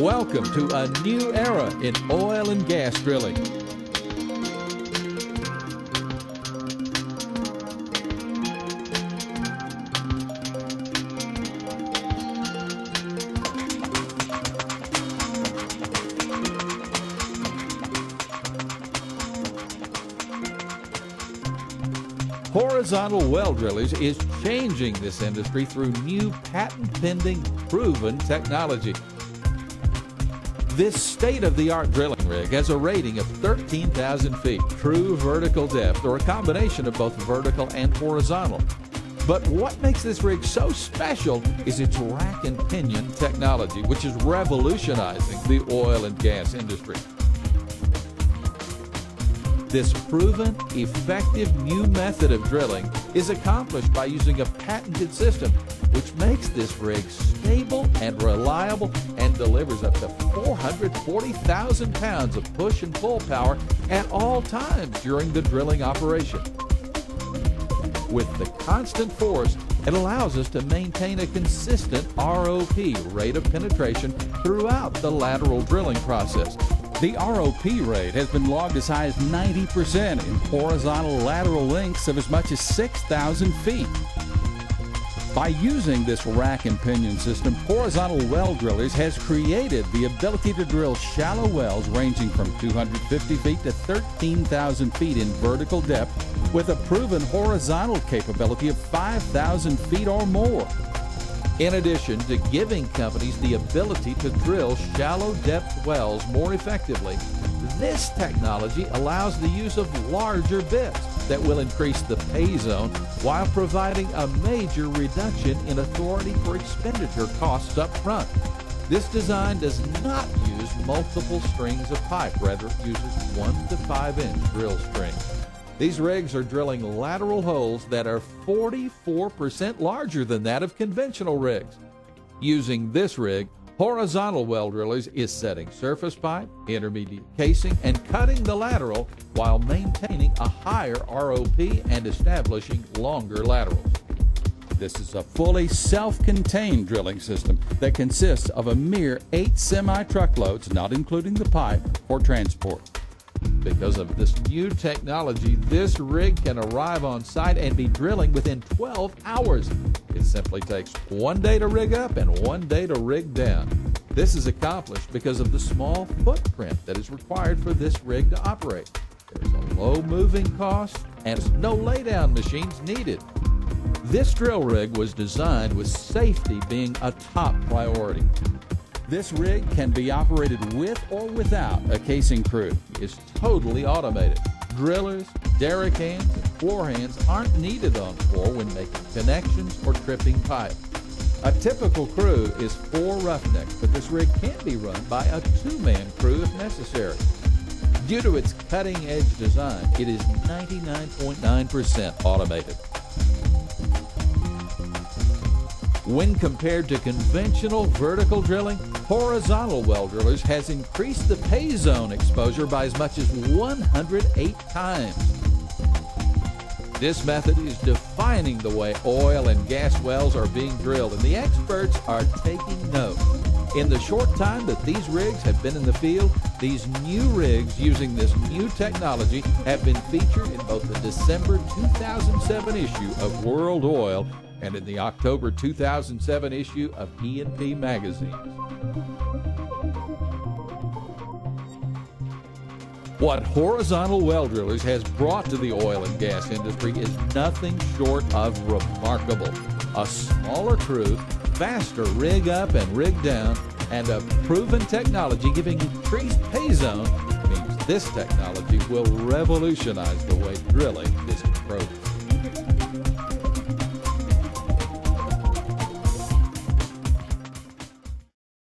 Welcome to a new era in oil and gas drilling. Horizontal well drillers is changing this industry through new patent pending proven technology. This state of the art drilling rig has a rating of 13,000 feet, true vertical depth, or a combination of both vertical and horizontal. But what makes this rig so special is its rack and pinion technology, which is revolutionizing the oil and gas industry. This proven, effective new method of drilling is accomplished by using a patented system which makes this rig stable and reliable and delivers up to 440,000 pounds of push and pull power at all times during the drilling operation. With the constant force, it allows us to maintain a consistent ROP rate of penetration throughout the lateral drilling process the ROP rate has been logged as high as 90% in horizontal lateral lengths of as much as 6,000 feet. By using this rack and pinion system, Horizontal Well Drillers has created the ability to drill shallow wells ranging from 250 feet to 13,000 feet in vertical depth with a proven horizontal capability of 5,000 feet or more in addition to giving companies the ability to drill shallow depth wells more effectively, this technology allows the use of larger bits that will increase the pay zone while providing a major reduction in authority for expenditure costs up front. This design does not use multiple strings of pipe, rather it uses 1 to 5 inch drill strings. These rigs are drilling lateral holes that are 44% larger than that of conventional rigs. Using this rig, horizontal well drillers is setting surface pipe, intermediate casing, and cutting the lateral while maintaining a higher ROP and establishing longer laterals. This is a fully self-contained drilling system that consists of a mere eight semi-truckloads, not including the pipe, for transport. Because of this new technology, this rig can arrive on site and be drilling within 12 hours. It simply takes one day to rig up and one day to rig down. This is accomplished because of the small footprint that is required for this rig to operate. There's a low moving cost and no laydown machines needed. This drill rig was designed with safety being a top priority. This rig can be operated with or without a casing crew. It's totally automated. Drillers, derrick hands, and floor hands aren't needed on floor when making connections or tripping pipe. A typical crew is four roughnecks, but this rig can be run by a two-man crew if necessary. Due to its cutting-edge design, it is 99.9% automated. When compared to conventional vertical drilling, horizontal well drillers has increased the pay zone exposure by as much as 108 times. This method is defining the way oil and gas wells are being drilled, and the experts are taking note. In the short time that these rigs have been in the field, these new rigs using this new technology have been featured in both the December 2007 issue of World Oil and in the October 2007 issue of E&P Magazine. What Horizontal Well Drillers has brought to the oil and gas industry is nothing short of remarkable. A smaller crew, faster rig up and rig down, and a proven technology giving increased pay zone means this technology will revolutionize the way drilling is approached.